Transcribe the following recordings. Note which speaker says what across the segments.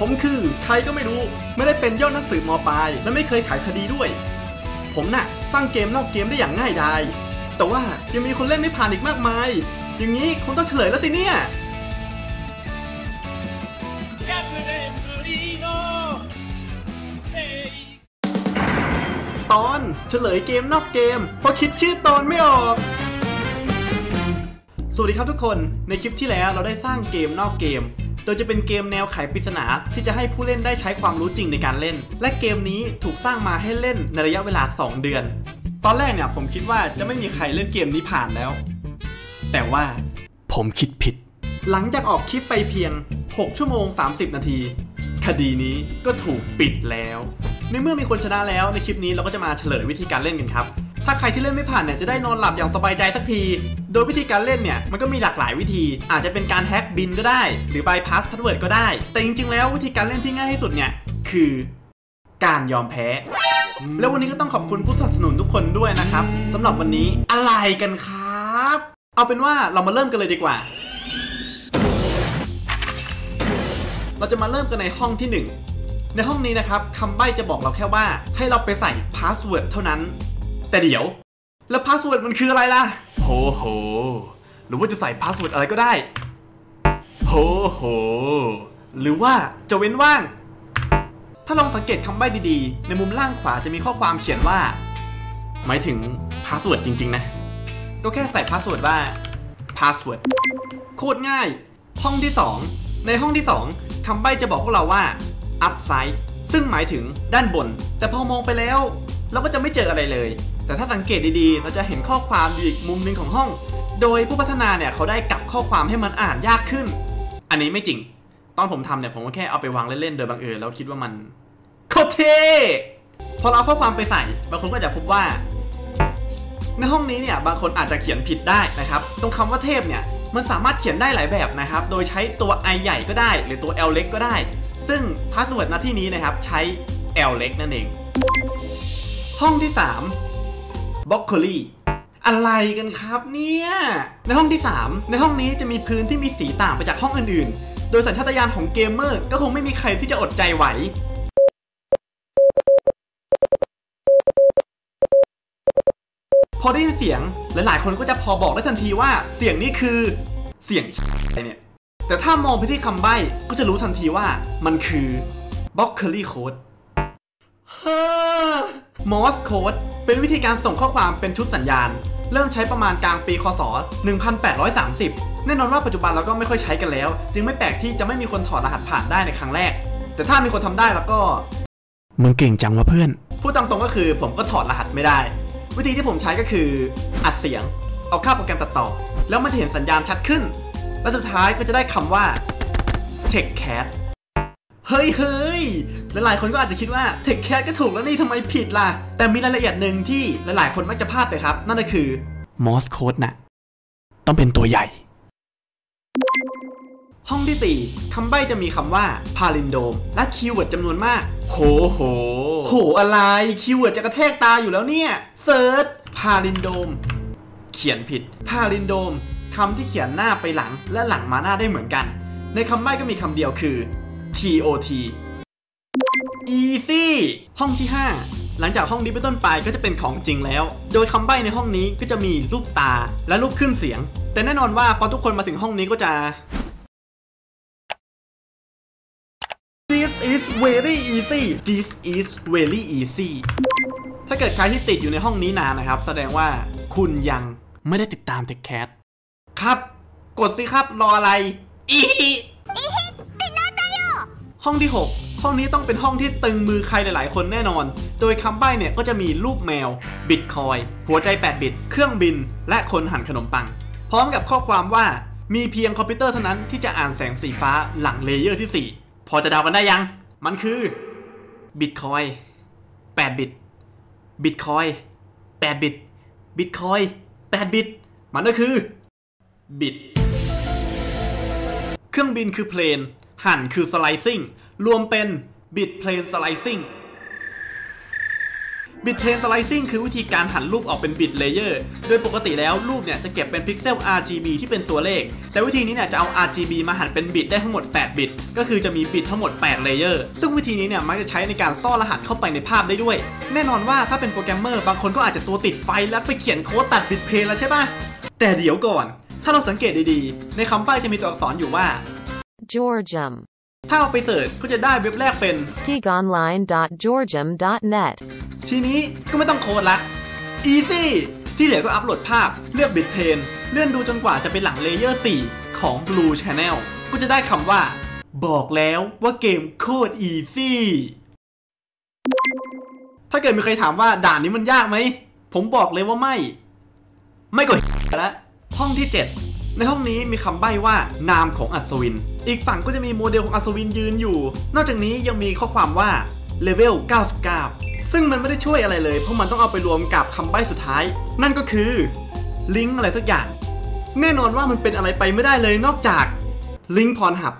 Speaker 1: ผมคือใครก็ไม่รู้ ไม่ได้เป็นยอดนักสืบมปลาย และไม่เคยขายคดีด้วย ผมน่ะสร้างเกมนอกเกมได้อย่างง่ายดายแต่ว่ายังมีคนเล่นไม่ผ่านอีกมากมาย อย่างนี้คงต้องเฉลยแล้วสิเนี่ยตอนเฉลยเกมนอกเกม เพราะคิดชื่อตอนไม่ออก สวัสดีครับทุกคนในคลิปที่แล้วเราได้สร้างเกมนอกเกม ดยจะเป็นเกมแนวไขปริศนาที่จะให้ผู้เล่นได้ใช้ความรู้จริงในการเล่น และเกมนี้ถูกสร้างมาให้เล่นในระยะเวลา 2 เดือน ตอนแรกเนี่ยผมคิดว่าจะไม่มีใครเล่นเกมนี้ผ่านแล้ว แต่ว่าผมคิดผิด หลังจากออกคลิปไปเพียง 6 ชั่วโมง 30 นาที คดีนี้ก็ถูกปิดแล้ว ในเมื่อมีคนชนะแล้วในคลิปนี้เราก็จะมาเฉลยวิธีการเล่นกันครับ ถ้าใครที่เล่นไม่ผ่านเนี่ยจะได้นอนหลับอย่างสบายใจสักที โดยวิธีการเล่นเนี่ยมันก็มีหลากหลายวิธี อาจจะเป็นการแฮ็กบินก็ได้ หรือ bypass password ก็ได้ แต่จริงๆแล้ววิธีการเล่นที่ง่ายที่สุดเนี่ยคือการยอมแพ้ แล้ววันนี้ก็ต้องขอบคุณผู้สนับสนุนทุกคนด้วยนะครับสำหรับวันนี้อะไรกันครับ เอาเป็นว่าเรามาเริ่มกันเลยดีกว่า เราจะมาเริ่มกันในห้องที่ 1 ในห้องนี้นะครับคำใบ้จะบอกเราแค่ว่าให้เราไปใส่ password เท่านั้น แต่เดี๋ยว แล้ว password มันคืออะไรล่ะโหโห หรือว่าจะใส่ password อะไรก็ได้โหโห หรือว่าจะเว้นว่าง ถ้าลองสังเกตคำใบ้ดีๆ ในมุมล่างขวาจะมีข้อความเขียนว่า หมายถึง password จริง ๆ นะ ก็แค่ใส่ password ว่า password โคตรง่าย ห้องที่ 2 ในห้องที่ 2คำใบ้จะบอกพวกเราว่า upside ซึ่งหมายถึงด้านบน แต่พอมองไปแล้ว เราก็จะไม่เจออะไรเลย แต่ถ้าสังเกตดีๆ เราจะเห็นข้อความอยู่อีกมุมหนึ่งของห้อง โดยผู้พัฒนาเนี่ยเขาได้กลับข้อความให้มันอ่านยากขึ้น อันนี้ไม่จริง ตอนผมทำเนี่ยผมก็แค่เอาไปวางเล่นๆ โดยบังเอิญแล้วคิดว่ามันโคตรเท่พอเราเอาข้อความไปใส่ บางคนก็จะพบว่า ในห้องนี้เนี่ยบางคนอาจจะเขียนผิดได้นะครับ ตรงคำว่าเทพเนี่ยมันสามารถเขียนได้หลายแบบนะครับ โดยใช้ตัว i ใหญ่ก็ได้ หรือตัว l เล็กก็ได้ ซึ่ง password ณที่นี้นะครับใช้ l เล็กนั่นเอง ห้องที่3 b r o c c o l i อะไรกันครับเนี่ย ในห้องที่ 3 ในห้องนี้จะมีพื้นที่มีสีต่างไปจากห้องอื่นๆ โดยสัญชาตญาณของเกมเมอร์ก็คงไม่มีใครที่จะอดใจไหวพอได้ยินเสียงหลายๆ คนก็จะพอบอกได้ทันทีว่าเสียงนี้คือเสียงอะไรเนี่ย แต่ถ้ามองไปที่คำใบ้ก็จะรู้ทันทีว่ามันคือ b ็อกเคอรี่โค้ด มอสโค้ดเป็นวิธีการส่งข้อความเป็นชุดสัญญาณ เริ่มใช้ประมาณกลางปีคศ 1830 แน่นอนว่าปัจจุบันเราก็ไม่ค่อยใช้กันแล้ว จึงไม่แปลกที่จะไม่มีคนถอดรหัสผ่านได้ในครั้งแรก แต่ถ้ามีคนทำได้แล้วก็มึงเก่งจังวะเพื่อน พูดตามตรงก็คือผมก็ถอดรหัสไม่ได้ วิธีที่ผมใช้ก็คืออัดเสียง เอาเข้าโปรแกรมตัดต่อ แล้วมันจะเห็นสัญญาณชัดขึ้น และสุดท้ายก็จะได้คำว่า Tech Cat เฮ้ยเฮ้ยหลายๆ คนก็อาจจะคิดว่า Tech Cat ก็ถูกแล้วนี่ทำไมผิดล่ะ แต่มีรายละเอียดหนึ่งที่หลายๆ คนมักจะพลาดไปครับ นั่นก็คือ Morse Code น่ะ ต้องเป็นตัวใหญ่ ห้องที่ 4คำใบ้จะมีคำว่า palindrome และ keyword จำนวนมาก โหโห โหอะไร keyword จะกระแทกตาอยู่แล้วเนี่ย search palindrome เขียนผิด palindrome คำที่เขียนหน้าไปหลังและหลังมาหน้าได้เหมือนกัน ในคำใบ้ก็มีคำเดียวคือ TOT Easy ห้องที่ 5 หลังจากห้องนี้เป็นต้นไปก็จะเป็นของจริงแล้ว โดยคำใบ้ในห้องนี้ก็จะมีรูปตาและรูปขึ้นเสียง แต่แน่นอนว่าพอทุกคนมาถึงห้องนี้ก็จะ This is very easy This is very easy ถ้าเกิดใครที่ติดอยู่ในห้องนี้นานนะครับ แสดงว่าคุณยังไม่ได้ติดตาม Tech Cat ครับ กดสิครับรออะไรอี ห้องที่ 6 ห้องนี้ต้องเป็นห้องที่ตึงมือใครหลายๆ คนแน่นอน โดยคำใบ้เนี่ยก็จะมีรูปแมว บิตคอยน์ หัวใจ 8 บิต เครื่องบิน และคนหั่นขนมปัง พร้อมกับข้อความว่า มีเพียงคอมพิวเตอร์เท่านั้นที่จะอ่านแสงสีฟ้าหลัง layer ที่ 4 พอจะเดากันได้ยัง มันคือบิตคอยน์ 8 บิต บิตคอยน์ 8 บิต บิตคอยน์ 8 บิต มันก็คือ บิต เครื่องบินคือ plane หั่นคือ slicing รวมเป็นbit plane slicing bit plane slicing คือวิธีการหั่นรูปออกเป็น bit layer โดยปกติแล้วรูปเนี่ยจะเก็บเป็นพิกเซล RGB ที่เป็นตัวเลข แต่วิธีนี้เนี่ยจะเอา RGB มาหั่นเป็นบิตได้ทั้งหมด 8 บิต ก็คือจะมีบิตทั้งหมด8 layer ซึ่งวิธีนี้เนี่ยมักจะใช้ในการซ่อนรหัสเข้าไปในภาพได้ด้วย แน่นอนว่าถ้าเป็นโปรแกรมเมอร์บางคนก็อาจจะตัวติดไฟแล้วไปเขียนโค้ดตัด bit plane แล้วใช่ปะแต่เดี๋ยวก่อน ถ้าเราสังเกตดีๆ ในคำใบ้จะมีตัวอักษรอยู่ว่า
Speaker 2: Georgium.
Speaker 1: ถ้าเอาไป search ก็จะได้เว็บแรกเป็น
Speaker 2: stegonline.georgium.net.
Speaker 1: ทีนี้ก็ไม่ต้องโค้ดละ easy ที่เหลือก็อัปโหลดภาพ เลือก bit plane เลื่อนดูจนกว่าจะเป็นหลัง layer 4 ของ Blue Channel ก็จะได้คำว่า บอกแล้วว่าเกมโคตร easy ถ้าเกิดมีใครถามว่าด่านนี้มันยากไหม ผมบอกเลยว่าไม่ ไม่ก็ละห้องที่ 7 ในห้องนี้มีคำใบ้ว่านามของอัศวิน อีกฝั่งก็จะมีโมเดลของอัศวินยืนอยู่ นอกจากนี้ยังมีข้อความว่าเลเวล99 ซึ่งมันไม่ได้ช่วยอะไรเลย เพราะมันต้องเอาไปรวมกับคำใบ้สุดท้าย นั่นก็คือลิงก์อะไรสักอย่าง แน่นอนว่ามันเป็นอะไรไปไม่ได้เลยนอกจากลิงก์ Pornhub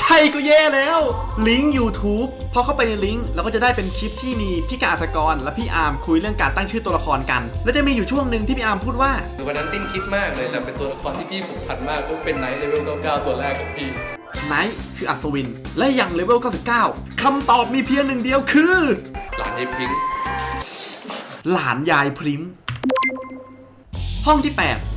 Speaker 1: ใช่ก็แย่แล้วลิงก์ YouTube พอเข้าไปในลิงก์เราก็จะได้เป็นคลิปที่มีพี่กาอัตกร และพี่อาร์มคุยเรื่องการตั้งชื่อตัวละครกัน แล้วจะมีอยู่ช่วงหนึ่งที่พี่อาร์มพูดว่า
Speaker 3: คือวันนั้นสิ้นคิดมากเลยแต่เป็นตัวละครที่พี่ผูกพันมากก็เป็น knight level 99 ตัวแรกของพี่
Speaker 1: ไนท์คืออัศวิน และอย่างเลเวล99คำตอบมีเพียงหนึ่งเดียวคือ
Speaker 3: หลานไอ้พิงค์
Speaker 1: หลานยายพริมห้องที่ 8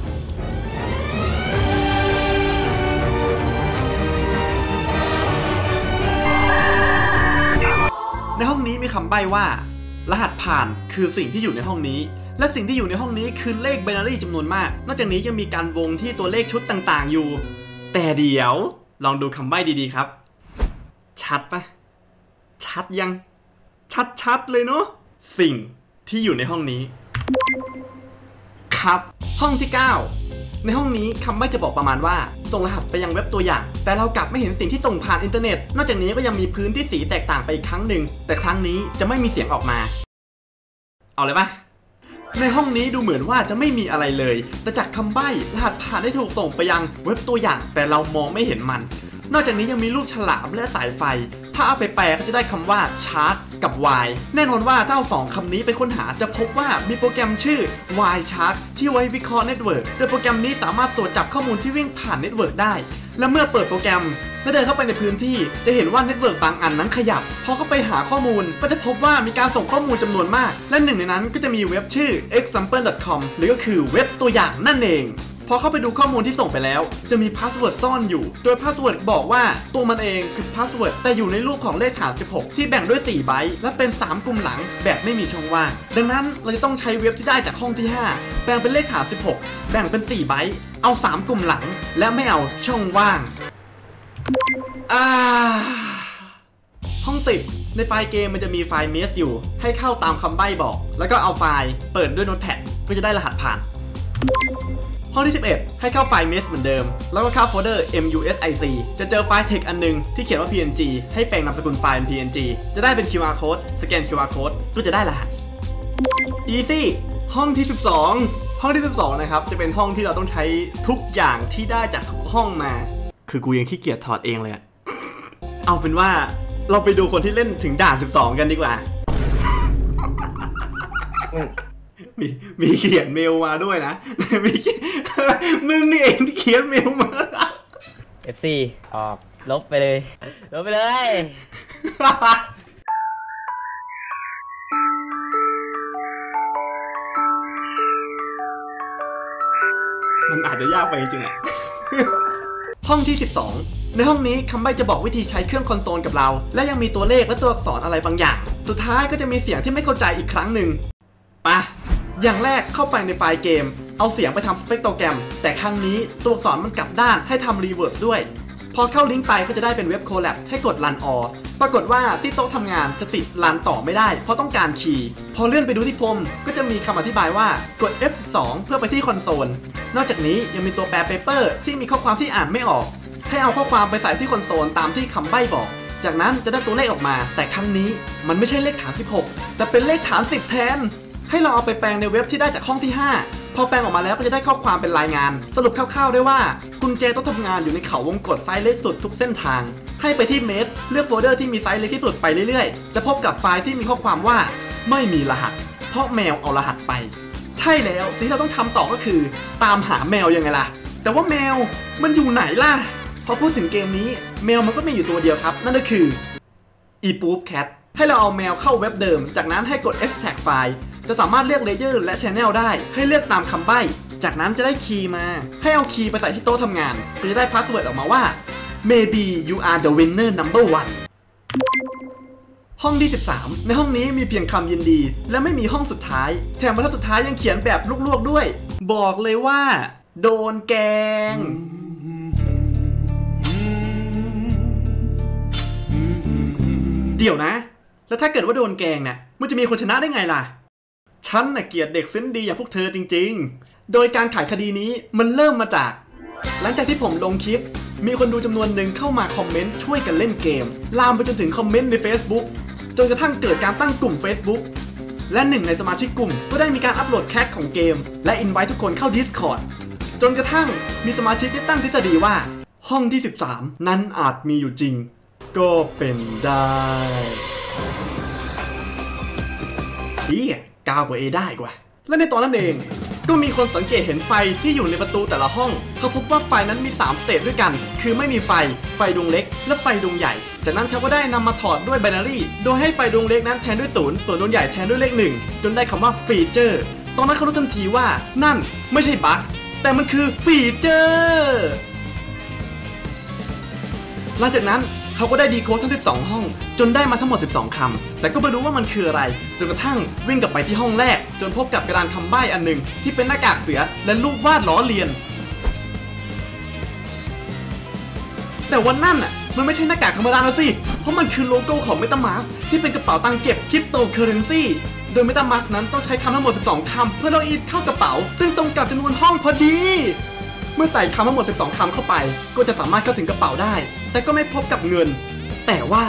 Speaker 1: ในห้องนี้มีคำใบ้ว่า รหัสผ่านคือสิ่งที่อยู่ในห้องนี้ และสิ่งที่อยู่ในห้องนี้คือเลขไบนารีจำนวนมาก นอกจากนี้ยังมีการวงที่ตัวเลขชุดต่างๆอยู่ แต่เดี๋ยวลองดูคำใบ้ดีๆครับ ชัดปะชัดยัง ชัดๆเลยเนาะสิ่งที่อยู่ในห้องนี้ ครับ ห้องที่ 9 ในห้องนี้คำใบ้จะบอกประมาณว่า ส่งรหัสไปยังเว็บตัวอย่าง แต่เรากลับไม่เห็นสิ่งที่ส่งผ่านอินเทอร์เน็ต นอกจากนี้ก็ยังมีพื้นที่สีแตกต่างไปอีกครั้งหนึ่ง แต่ครั้งนี้จะไม่มีเสียงออกมา เอาเลยปะในห้องนี้ดูเหมือนว่าจะไม่มีอะไรเลย แต่จากคำใบ้รหัสผ่านได้ถูกส่งไปยังเว็บตัวอย่าง แต่เรามองไม่เห็นมัน นอกจากนี้ยังมีรูปฉลามและสายไฟ ถ้าเอาไปแปลก็จะได้คำว่าชาร์ t กับ Y แน่นอนว่าถ้าเอาสองคำนี้ไปค้นหาจะพบว่ามีโปรแกรมชื่อ Wireshark ที่ไว้วิเคราะห์ network โดยโปรแกรมนี้สามารถตรวจจับข้อมูลที่วิ่งผ่าน network ได้ และเมื่อเปิดโปรแกรมและเดินเข้าไปในพื้นที่จะเห็นว่า network บางอันนั้นขยับ พอเข้าไปหาข้อมูลก็จะพบว่ามีการส่งข้อมูลจำนวนมาก และหนึ่งในนั้นก็จะมีเว็บชื่อ example.com หรือก็คือเว็บตัวอย่างนั่นเอง พอเข้าไปดูข้อมูลที่ส่งไปแล้ว จะมี password ซ่อนอยู่ โดย password บอกว่าตัวมันเองคือ password แต่อยู่ในรูปของเลขฐาน 16 ที่แบ่งด้วย 4 ไบต์และเป็น 3 กลุ่มหลังแบบไม่มีช่องว่าง ดังนั้นเราจะต้องใช้เว็บที่ได้จากห้องที่ 5แปลงเป็นเลขฐาน 16 แบ่งเป็น 4 ไบต์เอา 3 กลุ่มหลัง และไม่เอาช่องว่างอ่าห้อง10ในไฟล์เกมมันจะมีไฟล์ MES อยู่ ให้เข้าตามคำใบ้บอก แล้วก็เอาไฟล์เปิดด้วย Notepad ก็จะได้รหัสผ่าน ห้องที่ 11 ให้เข้าไฟล์ MES เหมือนเดิม แล้วก็เข้าโฟลเดอร์ music จะเจอไฟล์ text อันหนึ่งที่เขียนว่า png ให้แปลงนามสกุลไฟล์เป็น png จะได้เป็น QR code สแกน QR code ก็จะได้รหัส easy ห้องที่ 12 ห้องที่ 12 นะครับ จะเป็นห้องที่เราต้องใช้ทุกอย่างที่ได้จากทุกห้องมา คือกูยังขี้เกียจถอดเองเลยอะเอาเป็นว่าเราไปดูคนที่เล่นถึงด่าน 12 กันดีกว่า มีมีเขียนเมลมาด้วยนะ มีเขียน มึงนี่เองที่เขียนเมลมา
Speaker 4: FC ออกลบไปเลย ลบไปเลย
Speaker 1: มันอาจจะยากไปจริงๆอะห้องที่ 12 ในห้องนี้คำใบ้จะบอกวิธีใช้เครื่องคอนโซลกับเรา และยังมีตัวเลขและตัวอักษรอะไรบางอย่าง สุดท้ายก็จะมีเสียงที่ไม่เข้าใจอีกครั้งหนึ่งไปะอย่างแรกเข้าไปในไฟล์เกม เอาเสียงไปทำ spectrogram แต่ครั้งนี้ตัวอักษรมันกลับด้านให้ทำ reverse ด้วย พอเข้าลิงก์ไปก็จะได้เป็นเว็บ Colab ให้กด run อ๋อปรากฏว่าที่โต๊ะทำงานจะติด run ต่อไม่ได้ เพราะต้องการ key พอเลื่อนไปดูที่พรมก็จะมีคำอธิบายว่ากด F12 เพื่อไปที่คอนโซล นอกจากนี้ยังมีตัวแปร paper ที่มีข้อความที่อ่านไม่ออก ให้เอาข้อความไปใส่ที่คอนโซลตามที่คำใบ้บอก จากนั้นจะได้ตัวเลขออกมา แต่ครั้งนี้มันไม่ใช่เลขฐาน 16 แต่เป็นเลขฐาน 10 แทน ให้เราเอาไปแปลงในเว็บที่ได้จากห้องที่ 5 พอแปลงออกมาแล้วก็จะได้ข้อความเป็นรายงาน สรุปคร่าวๆได้ว่ากุญแจโต๊ะทำงานอยู่ในเขาวงกตไซส์เล็กสุดทุกเส้นทาง ให้ไปที่ maze เลือกโฟลเดอร์ที่มีไซส์เล็กที่สุดไปเรื่อยๆ จะพบกับไฟล์ที่มีข้อความว่า ไม่มีรหัส เพราะแมวเอารหัสไป ใช่แล้วสิ่งที่เราต้องทำต่อก็คือ ตามหาแมวยังไงล่ะ แต่ว่าแมวมันอยู่ไหนล่ะพอพูดถึงเกมนี้แมวมันก็มีอยู่ตัวเดียวครับ นั่นก็คือ e p o o p cat ให้เราเอาแมวเข้าเว็บเดิม จากนั้นให้กด extract ไฟล์ จะสามารถเลือก layer และ channel ได้ ให้เลือกตามคำใบ้ จากนั้นจะได้ key มา ให้เอา key ไปใส่ที่โต๊ะทำงานก็จะได้ password ออกมาว่า maybe you are the winner number one ห้องที่ 13 ในห้องนี้มีเพียงคำยินดี และไม่มีห้องสุดท้าย แถมบรรทัดสุดท้ายยังเขียนแบบลวกๆด้วย บอกเลยว่า โดนแกง เดี๋ยวนะ แล้วถ้าเกิดว่าโดนแกงเนี่ยมันจะมีคนชนะได้ไงล่ะ ฉันน่ะเกลียดเด็กเส้นดีอย่างพวกเธอจริง ๆ โดยการขายคดีนี้มันเริ่มมาจาก หลังจากที่ผมลงคลิป มีคนดูจำนวนหนึ่งเข้ามาคอมเมนต์ช่วยกันเล่นเกม ลามไปจนถึงคอมเมนต์ใน Facebook จนกระทั่งเกิดการตั้งกลุ่ม Facebook และหนึ่งในสมาชิกกลุ่มก็ได้มีการอัปโหลดแคคของเกม และอินไว้ทุกคนเข้า Discord จนกระทั่งมีสมาชิกได้ตั้งทฤษฎีว่า ห้องที่ 13 นั้นอาจมีอยู่จริง ก็เป็นได้เฮีย กาวกว่า A ได้กว่า และในตอนนั้นเอง ก็มีคนสังเกตเห็นไฟที่อยู่ในประตูแต่ละห้อง เขาพบว่าไฟนั้นมี 3 state ด้วยกัน คือไม่มีไฟ ไฟดวงเล็ก และไฟดวงใหญ่ จากนั้นเขาก็ได้นำมาถอดด้วย binary โดยให้ไฟดวงเล็กนั้นแทนด้วยศูนย์ส่วนดวงใหญ่แทนด้วยเลขหนึ่งจนได้คำว่า feature ตอนนั้นเขารู้ทันทีว่านั่นไม่ใช่ bug แต่มันคือ feature หลังจากนั้นเขาก็ได้ decode ทั้ง 12 ห้อง จนได้มาทั้งหมด 12คำแต่ก็ไม่รู้ว่ามันคืออะไร จนกระทั่งวิ่งกลับไปที่ห้องแรก จนพบกับกระดานคำใบ้อันหนึ่งที่เป็นหน้ากากเสือและรูปวาดล้อเลียน แต่ว่านั่นอะมันไม่ใช่หน้ากากธรรมดานะสิ เพราะมันคือโลโก้ของ MetaMask ที่เป็นกระเป๋าตังเก็บคริปโตเคอเรนซีโดย MetaMask นั้นต้องใช้คำทั้งหมด 12 คำ เพื่อล็อกอินเข้ากระเป๋า ซึ่งตรงกับจำนวนห้องพอดี เมื่อใส่คำทั้งหมด 12 คำเข้าไป ก็จะสามารถเข้าถึงกระเป๋าได้ แต่ก็ไม่พบกับเงิน แต่ว่า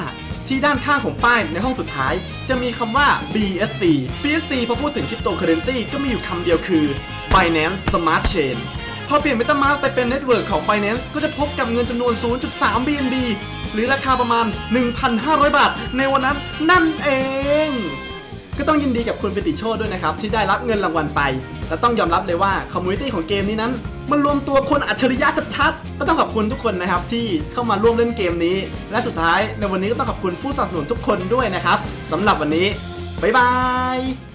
Speaker 1: ที่ด้านข้างของป้ายในห้องสุดท้าย จะมีคำว่า BSC BSC พอพูดถึงคริปโตเคอเรนซีก็มีอยู่คำเดียวคือ Binance Smart Chain พอเปลี่ยน MetaMask ไปเป็น network ของ Binance ก็จะพบกับเงินจำนวน 0.3 BNB หรือราคาประมาณ 1,500 บาท ในวันนั้นนั่นเอง ก็ต้องยินดีกับคุณปิติโชดด้วยนะครับ ที่ได้รับเงินรางวัลไป และต้องยอมรับเลยว่า community ของเกมนี้นั้น มันรวมตัวคนอัจฉริยะชัดๆก็ต้องขอบคุณทุกคนนะครับที่เข้ามาร่วมเล่นเกมนี้ และสุดท้ายในวันนี้ก็ต้องขอบคุณผู้สนับสนุนทุกคนด้วยนะครับสำหรับวันนี้บ๊ายบาย